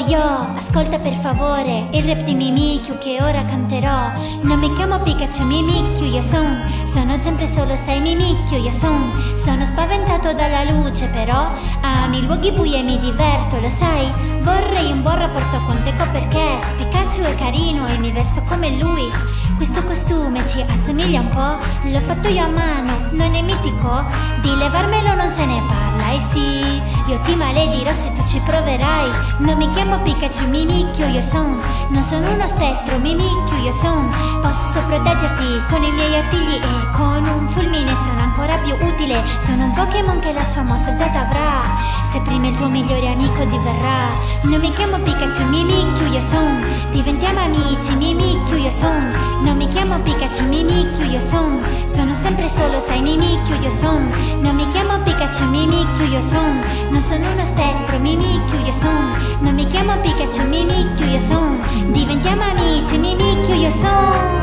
yo, ascolta per favore il rap di Mimikyu che ora canterò. Non mi chiamo Pikachu Mimikyu, io son, sono sempre solo sei Mimikyu, io son. Sono spaventato dalla luce però, ami i luoghi bui e mi diverto, lo sai. Vorrei un buon rapporto con Teco perché Pikachu è carino e mi vesto come lui. Questo costume ci assomiglia un po', l'ho fatto io a mano, non è mitico? Di levarmelo non se ne parla, e sì, io ti maledirò se ci proverai. Non mi chiamo Pikachu, Mimikyu, io son, non sono uno spettro, Mimikyu, io son. Posso proteggerti con i miei artigli e con un fulmine sono ancora più utile. Sono un Pokémon che la sua mossa Z avrà, se prima il tuo migliore amico diverrà. Non mi chiamo Pikachu, Mimikyu, io son, diventiamo amici, Mimikyu, io son. Non mi chiamo Pikachu, Mimikyu, io son Sono sempre solo, sai Mimikyu, io son Non mi chiamo Pikachu, Mimikyu, io son non sono uno spettro, mi micchio io son. Non mi chiamo Pikachu, mi micchio io son. Diventiamo amici, mi micchio io son.